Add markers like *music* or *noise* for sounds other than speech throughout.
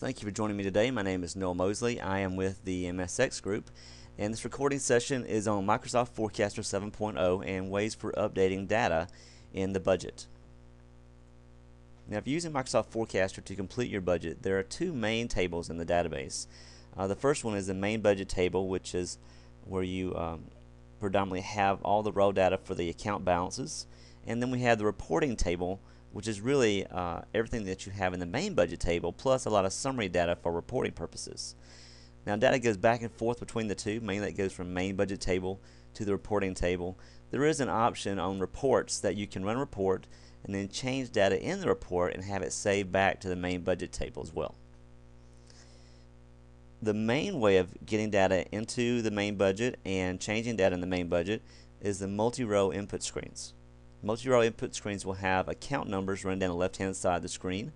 Thank you for joining me today. My name is Noah Moseley. I am with the MSX Group, and this recording session is on Microsoft Forecaster 7.0 and ways for updating data in the budget. Now, if you're using Microsoft Forecaster to complete your budget, there are two main tables in the database. Uh, the first one is the main budget table, which is where you um, predominantly have all the raw data for the account balances. And then we have the reporting table, which is really uh, everything that you have in the main budget table plus a lot of summary data for reporting purposes. Now data goes back and forth between the two, mainly it goes from main budget table to the reporting table. There is an option on reports that you can run a report and then change data in the report and have it saved back to the main budget table as well. The main way of getting data into the main budget and changing data in the main budget is the multi-row input screens. Multi-row input screens will have account numbers running down the left-hand side of the screen.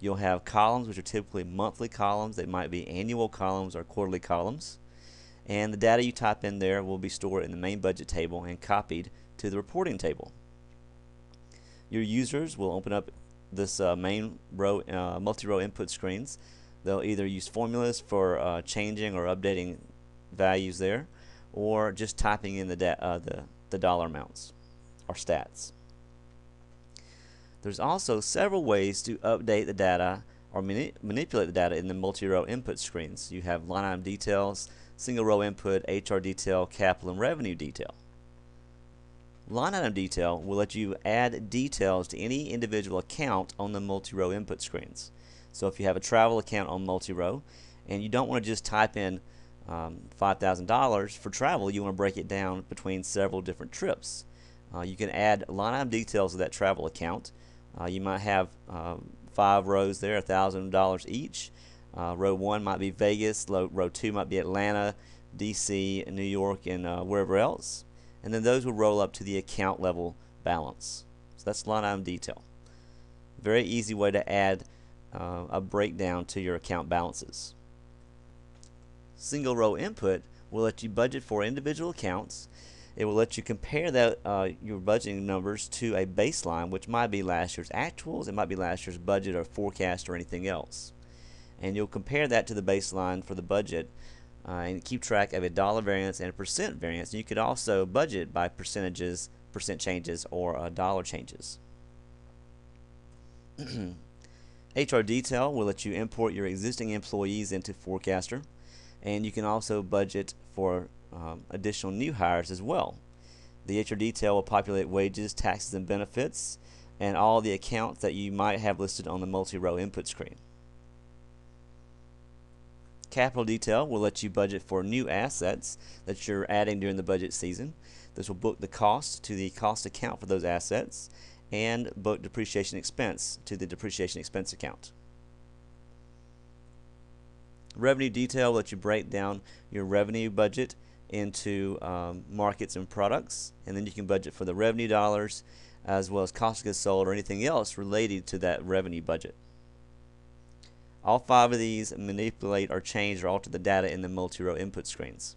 You'll have columns, which are typically monthly columns. They might be annual columns or quarterly columns. And the data you type in there will be stored in the main budget table and copied to the reporting table. Your users will open up this uh, main row, uh, multi-row input screens. They'll either use formulas for uh, changing or updating values there, or just typing in the, uh, the, the dollar amounts stats. There's also several ways to update the data or mani manipulate the data in the multi-row input screens. You have line item details, single row input, HR detail, capital, and revenue detail. Line item detail will let you add details to any individual account on the multi-row input screens. So if you have a travel account on multi-row and you don't want to just type in um, $5,000 for travel, you want to break it down between several different trips. Uh, you can add line item details of that travel account. Uh, you might have uh, five rows there, $1,000 each. Uh, row one might be Vegas, row two might be Atlanta, DC, New York, and uh, wherever else. And then those will roll up to the account level balance. So that's line item detail. Very easy way to add uh, a breakdown to your account balances. Single row input will let you budget for individual accounts it will let you compare that uh, your budgeting numbers to a baseline, which might be last year's actuals, it might be last year's budget or forecast or anything else. And you'll compare that to the baseline for the budget uh, and keep track of a dollar variance and a percent variance. And you could also budget by percentages, percent changes, or uh, dollar changes. *clears throat* HR Detail will let you import your existing employees into Forecaster, and you can also budget for um, additional new hires as well. The HR detail will populate wages, taxes, and benefits, and all the accounts that you might have listed on the multi-row input screen. Capital detail will let you budget for new assets that you're adding during the budget season. This will book the cost to the cost account for those assets and book depreciation expense to the depreciation expense account. Revenue detail will let you break down your revenue budget into um, markets and products, and then you can budget for the revenue dollars as well as cost of goods sold or anything else related to that revenue budget. All five of these manipulate or change or alter the data in the multi-row input screens.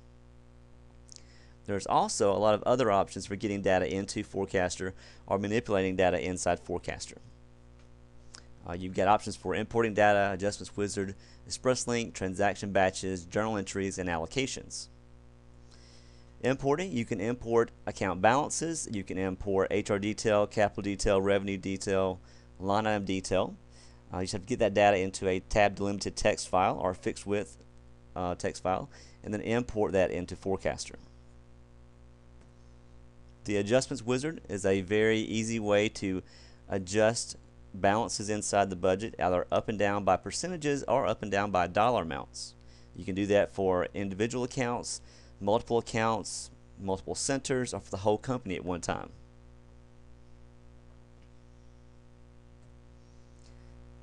There's also a lot of other options for getting data into Forecaster or manipulating data inside Forecaster. Uh, you've got options for importing data, Adjustments Wizard, Express Link, transaction batches, journal entries, and allocations. Importing, you can import account balances, you can import HR detail, capital detail, revenue detail, line item detail. Uh, you just have to get that data into a tab delimited text file or fixed width uh, text file and then import that into Forecaster. The Adjustments Wizard is a very easy way to adjust balances inside the budget either up and down by percentages or up and down by dollar amounts. You can do that for individual accounts, multiple accounts, multiple centers, or for the whole company at one time.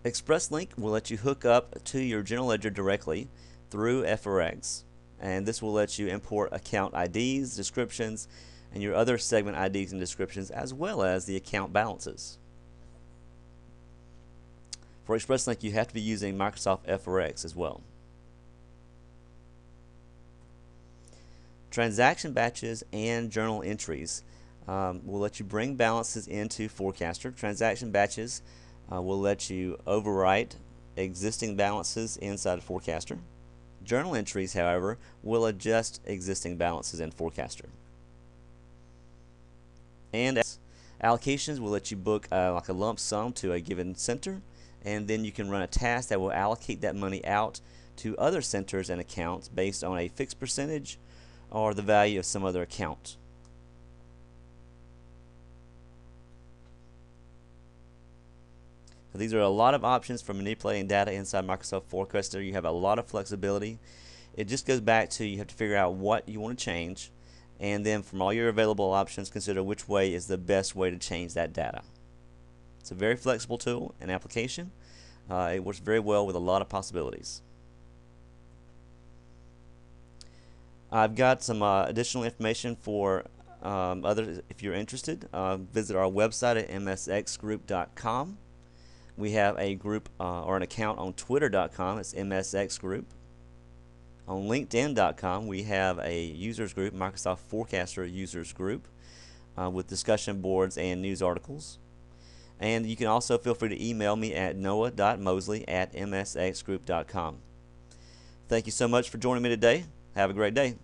ExpressLink will let you hook up to your General Ledger directly through FRX, and this will let you import account IDs, descriptions, and your other segment IDs and descriptions, as well as the account balances. For ExpressLink, you have to be using Microsoft FRX as well. Transaction batches and journal entries um, will let you bring balances into Forecaster. Transaction batches uh, will let you overwrite existing balances inside of Forecaster. Journal entries, however, will adjust existing balances in Forecaster. And allocations will let you book uh, like a lump sum to a given center, and then you can run a task that will allocate that money out to other centers and accounts based on a fixed percentage or the value of some other account. these are a lot of options for manipulating data inside Microsoft Forecaster. You have a lot of flexibility. It just goes back to you have to figure out what you want to change and then from all your available options consider which way is the best way to change that data. It's a very flexible tool and application. Uh, it works very well with a lot of possibilities. I've got some uh, additional information for um, others if you're interested. Uh, visit our website at msxgroup.com. We have a group uh, or an account on twitter.com. It's msxgroup. On LinkedIn.com, we have a users group, Microsoft Forecaster users group, uh, with discussion boards and news articles. And you can also feel free to email me at noah.moseley at msxgroup.com. Thank you so much for joining me today. Have a great day.